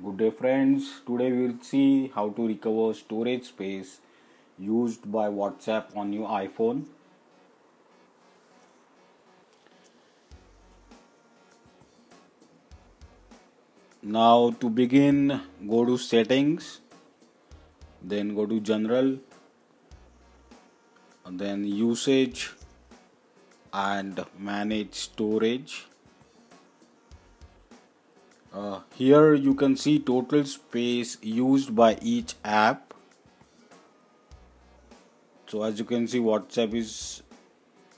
Good day friends, today we will see how to recover storage space used by WhatsApp on your iPhone. Now to begin go to settings then go to general then usage and manage storage uh, here you can see total space used by each app. So as you can see whatsapp is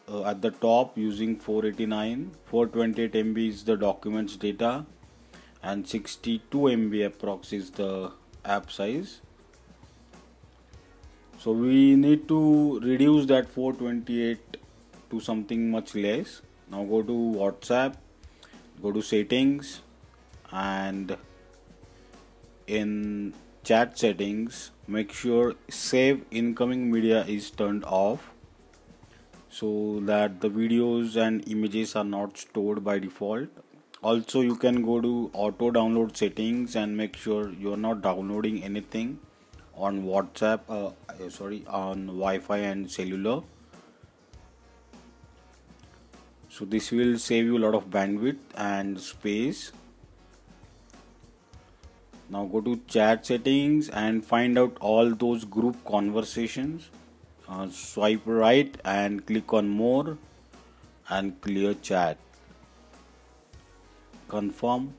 uh, at the top using 489 428 mb is the documents data. And 62 mb approx is the app size. So we need to reduce that 428 to something much less. Now go to whatsapp. Go to settings and in chat settings make sure save incoming media is turned off so that the videos and images are not stored by default. Also you can go to auto download settings and make sure you're not downloading anything on whatsapp uh, uh sorry on wi-fi and cellular. So this will save you a lot of bandwidth and space now go to chat settings and find out all those group conversations. Uh, swipe right and click on more and clear chat. Confirm.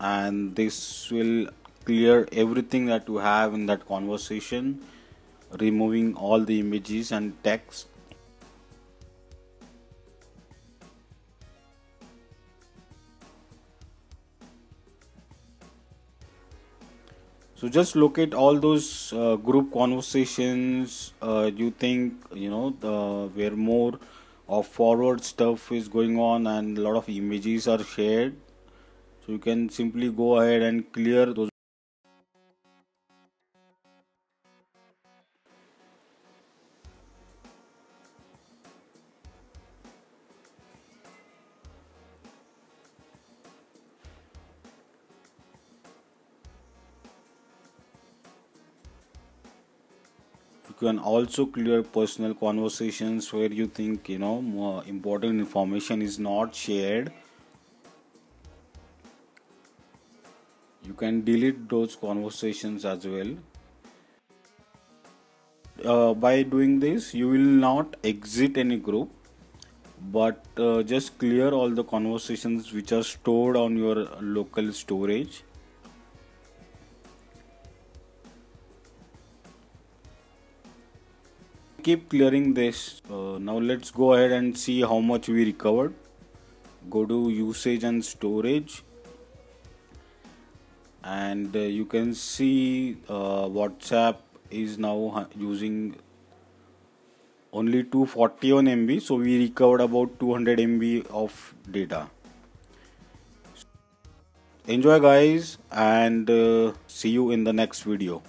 And this will clear everything that you have in that conversation removing all the images and text so just look at all those uh, group conversations uh, you think you know the where more of forward stuff is going on and a lot of images are shared? So you can simply go ahead and clear those can also clear personal conversations where you think you know more important information is not shared. You can delete those conversations as well. Uh, by doing this you will not exit any group but uh, just clear all the conversations which are stored on your local storage keep clearing this. Uh, now let's go ahead and see how much we recovered. Go to usage and storage. And uh, you can see uh, whatsapp is now using only 241 MB so we recovered about 200 MB of data. Enjoy guys and uh, see you in the next video